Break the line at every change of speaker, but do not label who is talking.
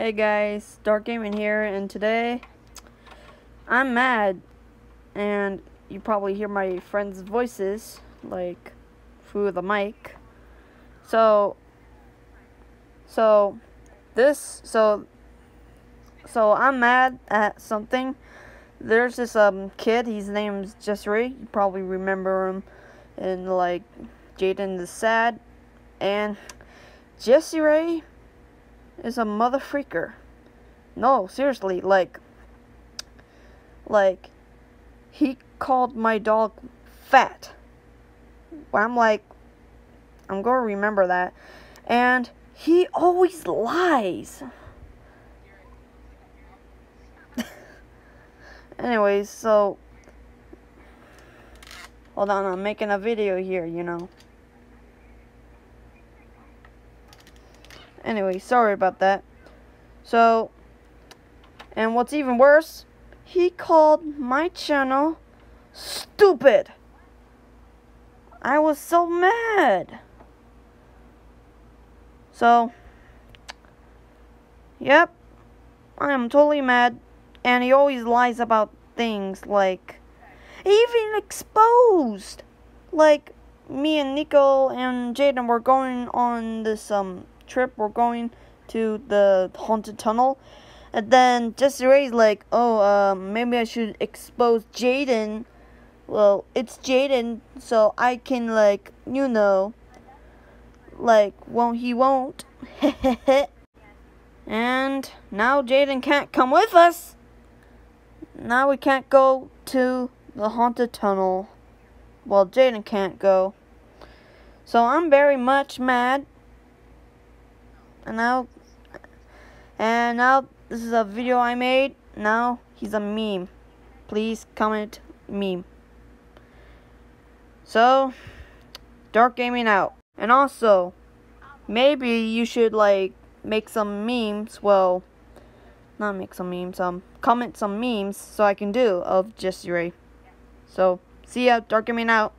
Hey guys, Dark Gaming here, and today I'm mad, and you probably hear my friends' voices, like through the mic. So, so this, so, so I'm mad at something. There's this um kid. His name's Jesse Ray, You probably remember him, in like Jaden the Sad, and Jesse Ray is a mother freaker. No, seriously, like, like, he called my dog fat. I'm like, I'm gonna remember that. And he always lies. Anyways, so, hold on, I'm making a video here, you know. Anyway, sorry about that. So, and what's even worse, he called my channel stupid. I was so mad. So, yep, I am totally mad. And he always lies about things like, even exposed. Like, me and Nico and Jaden were going on this, um, trip, we're going to the haunted tunnel. And then Ray's like, oh, um, maybe I should expose Jaden. Well, it's Jaden, so I can, like, you know, like, won't he won't. and now Jaden can't come with us. Now we can't go to the haunted tunnel. Well, Jaden can't go. So I'm very much mad and now and now this is a video I made. Now he's a meme. Please comment meme. So dark gaming out. And also maybe you should like make some memes. Well not make some memes um comment some memes so I can do of Jesse Ray. So see ya dark gaming out